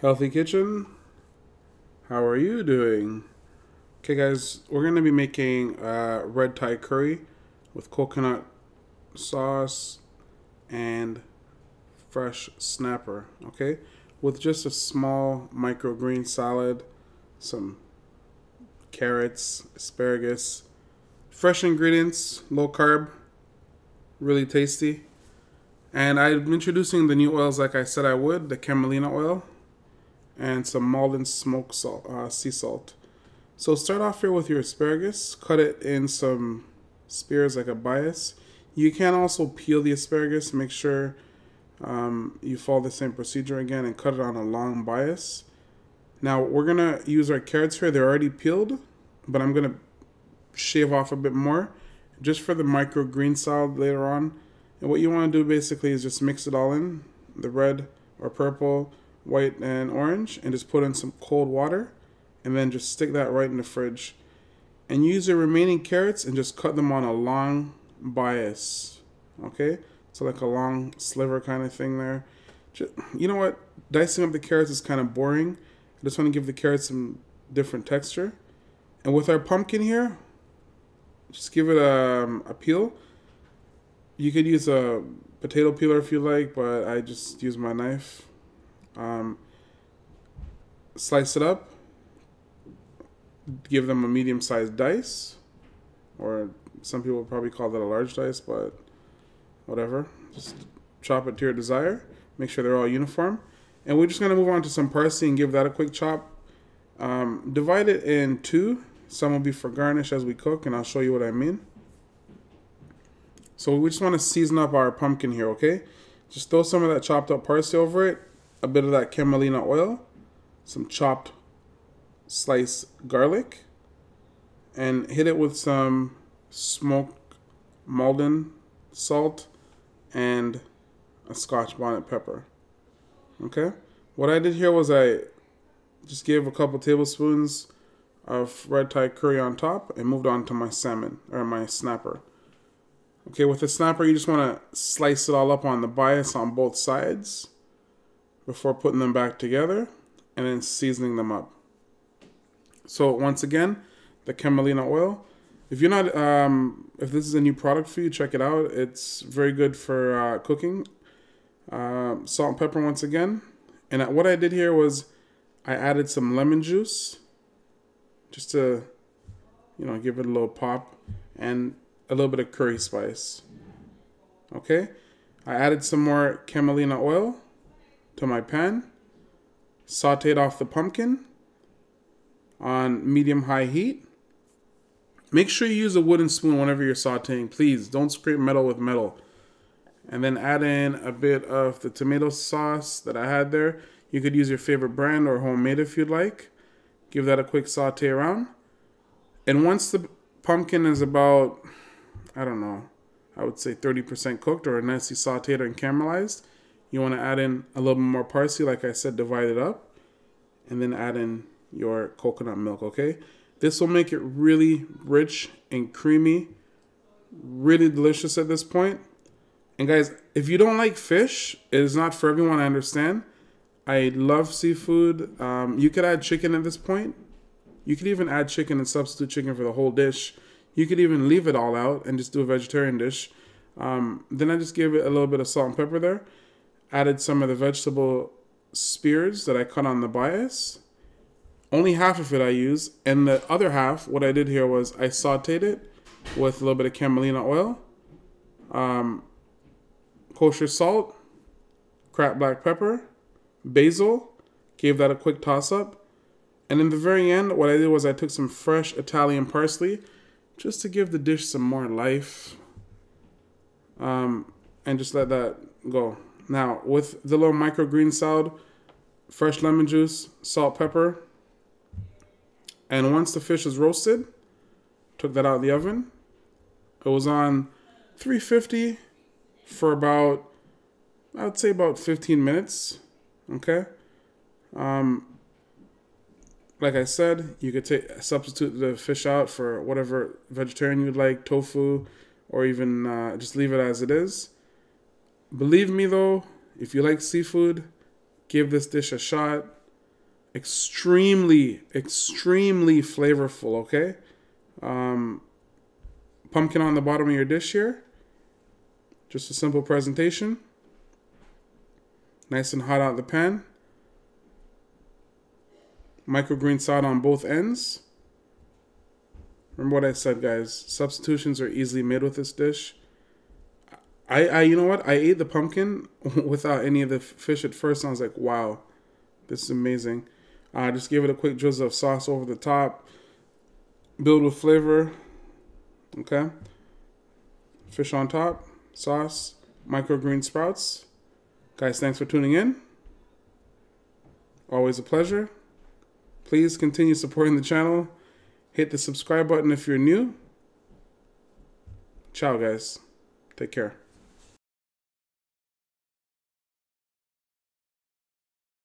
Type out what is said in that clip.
Healthy Kitchen. How are you doing? Okay, guys, we're going to be making uh, red Thai curry with coconut sauce and fresh snapper, okay? With just a small microgreen salad, some carrots, asparagus, fresh ingredients, low carb, really tasty. And I'm introducing the new oils like I said I would, the camelina oil and some Maldon smoked salt, uh, sea salt. So start off here with your asparagus. Cut it in some spears like a bias. You can also peel the asparagus. Make sure um, you follow the same procedure again and cut it on a long bias. Now we're gonna use our carrots here. They're already peeled, but I'm gonna shave off a bit more just for the micro green salad later on. And what you want to do basically is just mix it all in, the red or purple, white and orange, and just put in some cold water, and then just stick that right in the fridge. And use the remaining carrots and just cut them on a long bias. Okay, so like a long sliver kind of thing there. Just, you know what? Dicing up the carrots is kind of boring. I just want to give the carrots some different texture. And with our pumpkin here, just give it a, um, a peel. You could use a potato peeler if you like, but I just use my knife. Um, slice it up. Give them a medium sized dice, or some people probably call that a large dice, but whatever. Just chop it to your desire. Make sure they're all uniform. And we're just going to move on to some parsley and give that a quick chop. Um, divide it in two. Some will be for garnish as we cook, and I'll show you what I mean. So we just want to season up our pumpkin here, okay? Just throw some of that chopped up parsley over it, a bit of that camelina oil, some chopped sliced garlic, and hit it with some smoked Maldon salt and a scotch bonnet pepper. Okay? What I did here was I just gave a couple tablespoons of red Thai curry on top and moved on to my salmon or my snapper. Okay, with the snapper, you just want to slice it all up on the bias on both sides before putting them back together and then seasoning them up. So once again, the camelina oil. If you're not, um, if this is a new product for you, check it out. It's very good for uh, cooking. Uh, salt and pepper once again. And what I did here was I added some lemon juice just to, you know, give it a little pop and a little bit of curry spice. Okay. I added some more camelina oil to my pan, sauteed off the pumpkin on medium high heat. Make sure you use a wooden spoon whenever you're sauteing. Please don't scrape metal with metal. And then add in a bit of the tomato sauce that I had there. You could use your favorite brand or homemade if you'd like. Give that a quick saute around. And once the pumpkin is about, I don't know, I would say 30% cooked or nicely sauteed and caramelized, you want to add in a little bit more parsley, like I said, divide it up, and then add in your coconut milk, okay? This will make it really rich and creamy, really delicious at this point. And guys, if you don't like fish, it is not for everyone, I understand. I love seafood. Um, you could add chicken at this point. You could even add chicken and substitute chicken for the whole dish. You could even leave it all out and just do a vegetarian dish. Um, then I just give it a little bit of salt and pepper there added some of the vegetable spears that I cut on the bias. Only half of it I use, and the other half, what I did here was I sauteed it with a little bit of camelina oil, um, kosher salt, cracked black pepper, basil, gave that a quick toss up. And in the very end, what I did was I took some fresh Italian parsley just to give the dish some more life um, and just let that go. Now, with the little microgreen salad, fresh lemon juice, salt, pepper, and once the fish is roasted, took that out of the oven. It was on 350 for about, I would say about 15 minutes. Okay. Um, like I said, you could take substitute the fish out for whatever vegetarian you'd like, tofu, or even uh, just leave it as it is. Believe me though, if you like seafood, give this dish a shot. extremely, extremely flavorful. Okay, um, pumpkin on the bottom of your dish here. Just a simple presentation. Nice and hot out of the pan. Microgreen side on both ends. Remember what I said, guys. Substitutions are easily made with this dish. I, I, you know what? I ate the pumpkin without any of the fish at first. And I was like, wow, this is amazing. I uh, just gave it a quick drizzle of sauce over the top. Build with flavor. Okay. Fish on top, sauce, microgreen sprouts. Guys, thanks for tuning in. Always a pleasure. Please continue supporting the channel. Hit the subscribe button if you're new. Ciao, guys. Take care.